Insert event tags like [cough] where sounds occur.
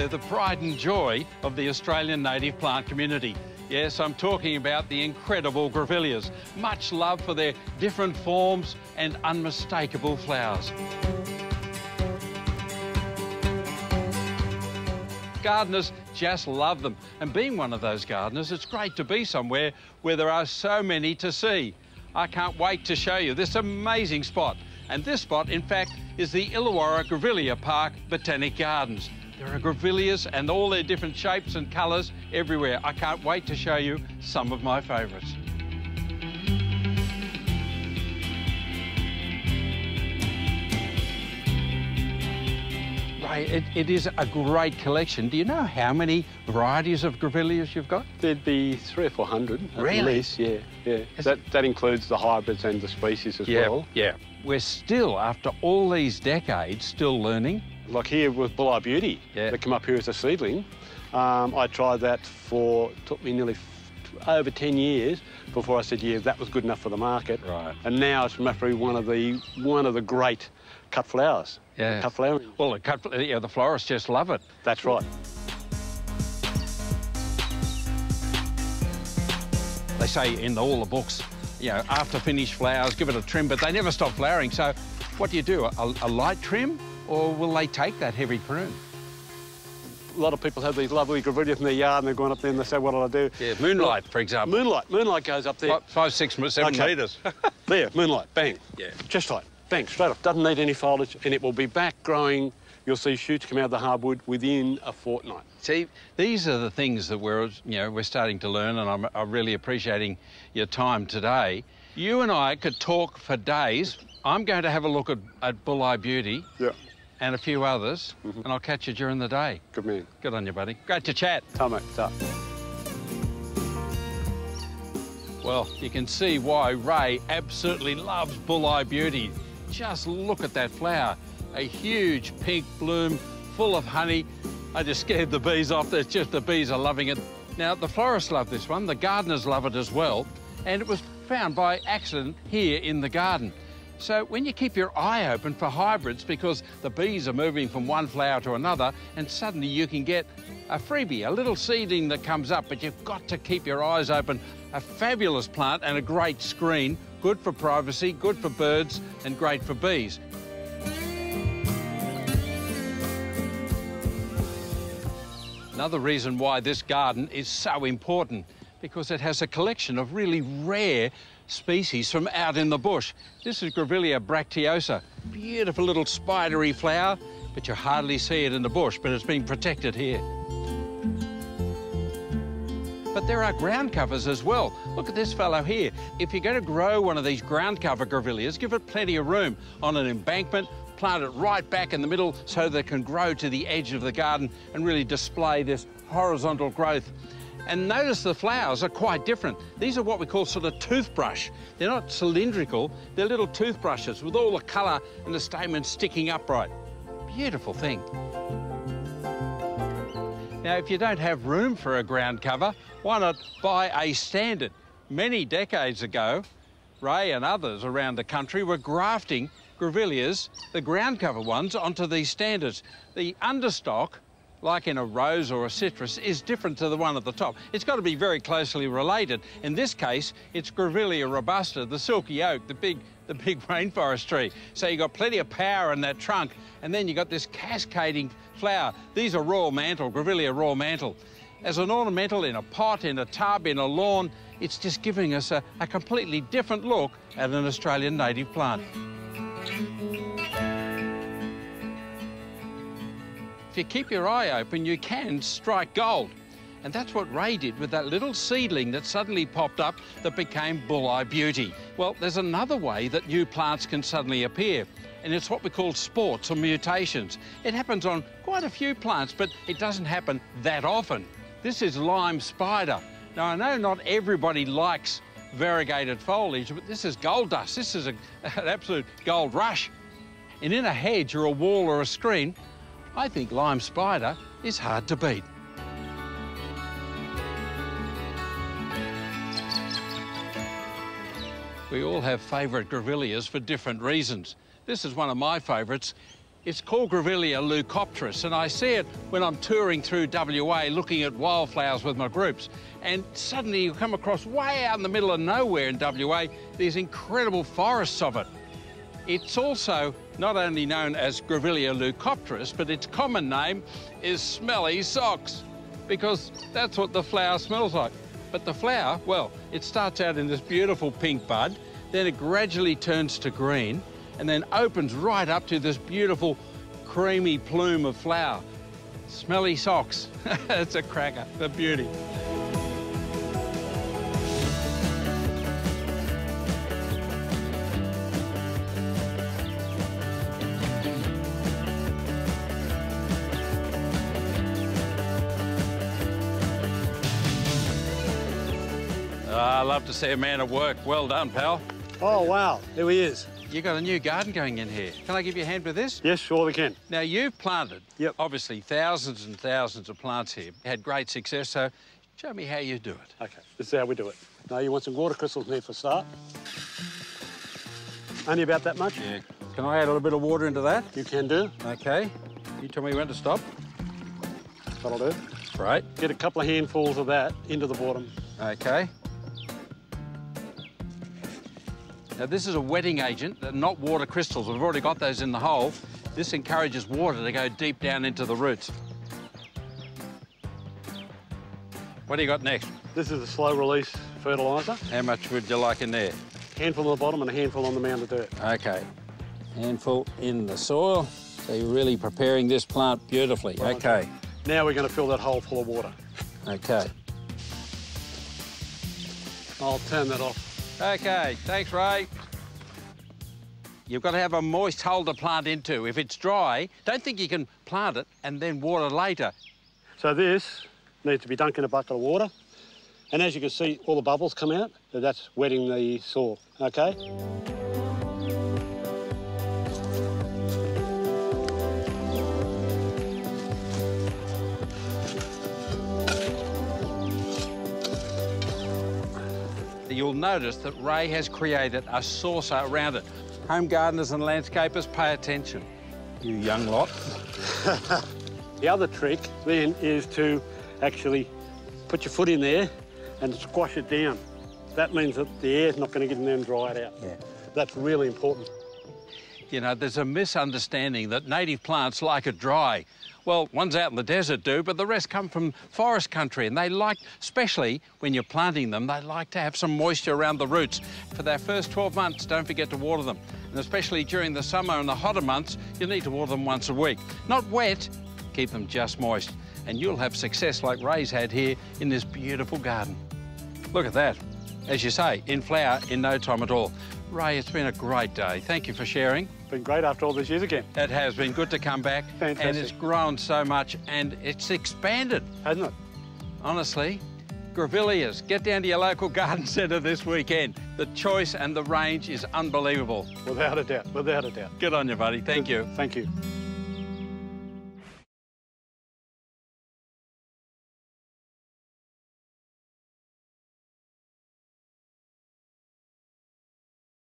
They're the pride and joy of the Australian native plant community. Yes, I'm talking about the incredible grevilleas. Much love for their different forms and unmistakable flowers. Gardeners just love them. And being one of those gardeners, it's great to be somewhere where there are so many to see. I can't wait to show you this amazing spot. And this spot, in fact, is the Illawarra Grevillea Park Botanic Gardens. There are grevilleas and all their different shapes and colours everywhere. I can't wait to show you some of my favourites. Ray, it, it is a great collection. Do you know how many varieties of grevilleas you've got? There'd be three or four hundred at Really? least, yeah, yeah. That, that includes the hybrids and the species as well. yeah. We're still, after all these decades, still learning. Like here with Bulli Beauty, Yeah. that come up here as a seedling. Um, I tried that for, took me nearly over 10 years before I said, yeah, that was good enough for the market. Right. And now it's roughly one of the, one of the great cut flowers. Yeah. Cut flowering. Well, the, cut, yeah, the florists just love it. That's right. They say in all the books, you know, after finished flowers, give it a trim, but they never stop flowering. So what do you do, a, a light trim, or will they take that heavy prune? A lot of people have these lovely grevilleas in their yard and they're going up there and they say, what'll I do? Yeah, moonlight, for example. Moonlight. Moonlight goes up there. Five, five, six, seven Okay. metres. [laughs] There, moonlight, bang. Yeah. Just like, bang, straight off. Doesn't need any foliage, and it will be back growing. You'll see shoots come out of the hardwood within a fortnight. See, these are the things that we're, you know, we're starting to learn, and I'm, I'm really appreciating your time today. You and I could talk for days. I'm going to have a look at, at Bulli Beauty Yeah. and a few others, mm-hmm. and I'll catch you during the day. Good man. Good on you, buddy. Great to chat. Ta, mate. Ta. Well, you can see why Ray absolutely loves Bulli Beauty. Just look at that flower. A huge pink bloom full of honey. I just scared the bees off. There's just the bees are loving it. Now, the florists love this one. The gardeners love it as well. And it was found by accident here in the garden. So when you keep your eye open for hybrids, because the bees are moving from one flower to another, and suddenly you can get a freebie, a little seedling that comes up, but you've got to keep your eyes open. A fabulous plant and a great screen, good for privacy, good for birds, and great for bees. Another reason why this garden is so important, because it has a collection of really rare species from out in the bush. This is Grevillea bracteosa, beautiful little spidery flower, but you hardly see it in the bush, but it's been protected here. But there are ground covers as well. Look at this fellow here. If you're going to grow one of these ground cover grevilleas, give it plenty of room on an embankment, plant it right back in the middle so it can grow to the edge of the garden and really display this horizontal growth. And notice the flowers are quite different. These are what we call sort of toothbrush. They're not cylindrical, they're little toothbrushes with all the colour and the stamens sticking upright. Beautiful thing. Now, if you don't have room for a ground cover, why not buy a standard? Many decades ago, Ray and others around the country were grafting grevilleas, the ground cover ones, onto these standards. The understock, like in a rose or a citrus, is different to the one at the top. It's got to be very closely related. In this case, it's Grevillea robusta, the silky oak, the big, the big [laughs] rainforest tree. So you've got plenty of power in that trunk, and then you've got this cascading flower. These are royal mantle, Grevillea royal mantle. As an ornamental in a pot, in a tub, in a lawn, it's just giving us a, a completely different look at an Australian native plant. If you keep your eye open, you can strike gold. And that's what Ray did with that little seedling that suddenly popped up that became Bulli Beauty. Well, there's another way that new plants can suddenly appear, and it's what we call sports or mutations. It happens on quite a few plants, but it doesn't happen that often. This is lime spider. Now, I know not everybody likes variegated foliage, but this is gold dust. This is a, [laughs] an absolute gold rush. And in a hedge or a wall or a screen, I think lime spider is hard to beat. We all have favourite grevilleas for different reasons. This is one of my favourites. It's called Grevillea leucopteris, and I see it when I'm touring through WA looking at wildflowers with my groups. And suddenly you come across way out in the middle of nowhere in WA these incredible forests of it. It's also not only known as Grevillea leucopteris, but its common name is smelly socks, because that's what the flower smells like. But the flower, well, it starts out in this beautiful pink bud, then it gradually turns to green, and then opens right up to this beautiful creamy plume of flower. Smelly socks. [laughs] it's a cracker, a beauty. Ah, I love to see a man at work. Well done, pal. Oh, wow. There he is. You got a new garden going in here. Can I give you a hand with this? Yes, sure we can. Now, you've planted, Yep. obviously, thousands and thousands of plants here. You had great success, so show me how you do it. Okay, this is how we do it. Now, you want some water crystals in here for a start. Only about that much? Yeah. Can I add a little bit of water into that? You can do. Okay. You tell me when to stop. That'll do. Right. Get a couple of handfuls of that into the bottom. Okay. Now, this is a wetting agent, uh, not water crystals. We've already got those in the hole. This encourages water to go deep down into the roots. What do you got next? This is a slow release fertiliser. How much would you like in there? Handful on the bottom and a handful on the mound of dirt. Okay. Handful in the soil. So you're really preparing this plant beautifully. Right. Okay. Now we're going to fill that hole full of water. Okay. I'll turn that off. Okay. Thanks, Ray. You've got to have a moist hole to plant into. If it's dry, don't think you can plant it and then water later. So this needs to be dunked in a bucket of water. And as you can see, all the bubbles come out. So that's wetting the soil, okay? You'll notice that Ray has created a saucer around it. Home gardeners and landscapers, pay attention. You young lot. [laughs] The other trick then is to actually put your foot in there and squash it down. That means that the air's not going to get in there and dry it out. Yeah. That's really important. You know, there's a misunderstanding that native plants like it dry. Well, ones out in the desert do, but the rest come from forest country, and they like, especially when you're planting them, they like to have some moisture around the roots. For their first 12 months, don't forget to water them. And especially during the summer and the hotter months, you need to water them once a week. Not wet, keep them just moist. And you'll have success like Ray's had here in this beautiful garden. Look at that. As you say, in flower in no time at all. Ray, it's been a great day. Thank you for sharing. Been great after all these years again, It has been good to come back. Fantastic. And it's grown so much and it's expanded. hasn't it? Honestly, Grevilleas, get down to your local [laughs] garden centre this weekend. The choice and the range is unbelievable. Without a doubt, without a doubt. Good on you, buddy. Thank you. Thank you.